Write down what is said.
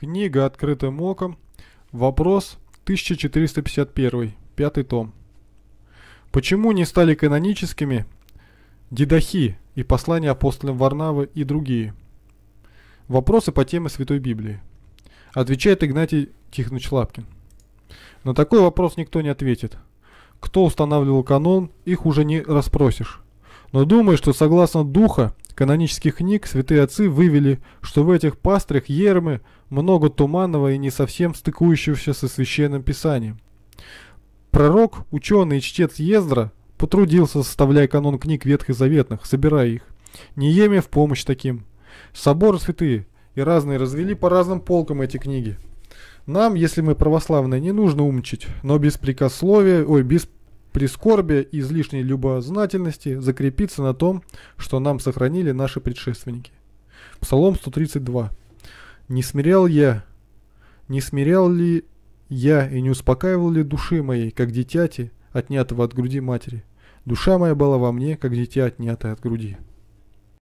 Книга «Открытым оком». Вопрос 1451. Пятый том. Почему не стали каноническими Дидахи и послания апостолам Варнавы и другие? Вопросы по теме Святой Библии. Отвечает Игнатий Тихонович Лапкин. На такой вопрос никто не ответит. Кто устанавливал канон, их уже не расспросишь. Но думаю, что согласно духа канонических книг святые отцы вывели, что в этих пастрях ермы много туманного и не совсем стыкующегося со священным писанием. Пророк, ученый и чтец Ездра потрудился, составляя канон книг ветхозаветных, собирая их. Неемия в помощь таким. Соборы святые и разные развели по разным полкам эти книги. Нам, если мы православные, не нужно умничать, но без прикословия, ой, без прискорбия и излишней любознательности закрепиться на том, что нам сохранили наши предшественники. Псалом 132. «Не смирял я, не смирял ли я и не успокаивал ли души моей, как дитяти, отнятого от груди матери? Душа моя была во мне, как дитя, отнятое от груди».